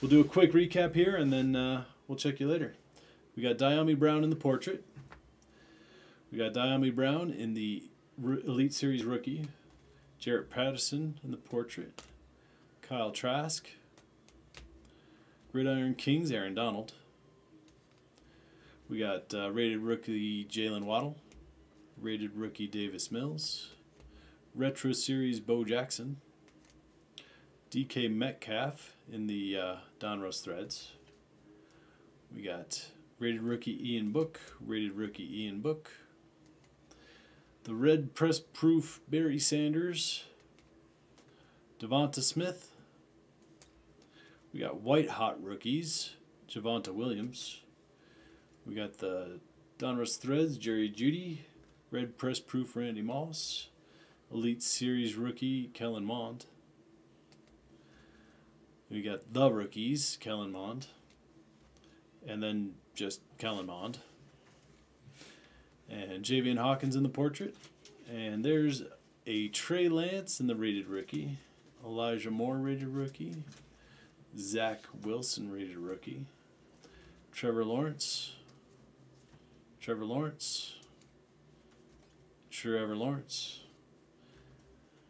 we'll do a quick recap here, and then uh, we'll check you later. We got Dyami Brown in the portrait. We got Dyami Brown in the Elite Series rookie. Jarrett Patterson in the portrait. Kyle Trask. Gridiron Kings, Aaron Donald. We got uh, rated rookie Jaylen Waddle. Rated rookie Davis Mills. Retro Series Bo Jackson. DK Metcalf in the uh, Donruss threads. We got rated rookie Ian Book, rated rookie Ian Book. The red press proof Barry Sanders. DeVonta Smith. We got white hot rookies, Javonte Williams. We got the Donruss Threads, Jerry Jeudy. Red press proof Randy Moss. Elite Series rookie Kellen Mond. We got the rookies, Kellen Mond. And then just Kellen Mond. And Javian Hawkins in the portrait. And there's a Trey Lance in the rated rookie. Elijah Moore rated rookie. Zach Wilson rated rookie. Trevor Lawrence. Trevor Lawrence. Trevor Lawrence.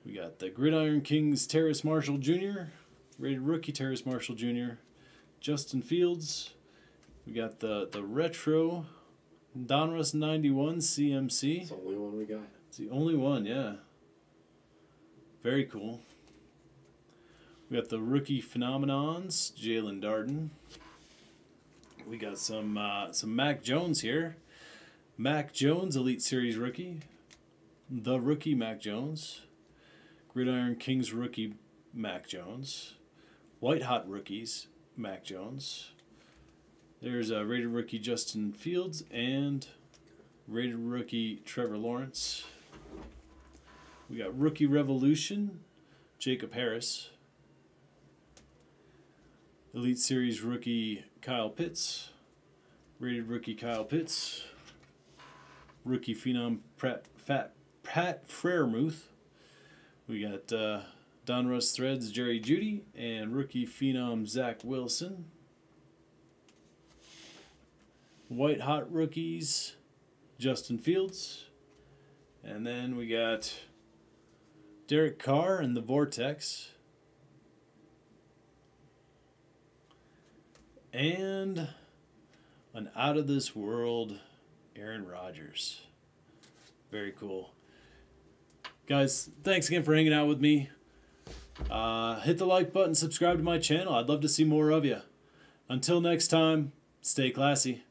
We got the Gridiron Kings Terrace Marshall Jr rated rookie Terrace Marshall Jr., Justin Fields. We got the the retro Donruss 91 CMC. It's the only one we got. It's the only one, yeah. Very cool. We got the rookie phenomenons, Jaelon Darden. We got some uh, some Mac Jones here. Mac Jones, Elite Series rookie. The rookie Mac Jones. Gridiron Kings rookie Mac Jones. White Hot Rookies, Mac Jones. There's a rated rookie Justin Fields and rated rookie Trevor Lawrence. We got Rookie Revolution, Jacob Harris. Elite Series rookie Kyle Pitts. Rated rookie Kyle Pitts. Rookie Phenom Pratt, Fat, Pat Freiermuth. We got uh, Donruss Threads Jerry Jeudy, and rookie phenom Zach Wilson. White Hot rookies Justin Fields. And then we got Derek Carr and the Vortex. And an out of this world Aaron Rodgers. Very cool. Guys, thanks again for hanging out with me. Uh, hit the like button, subscribe to my channel. I'd love to see more of you. Until next time, stay classy.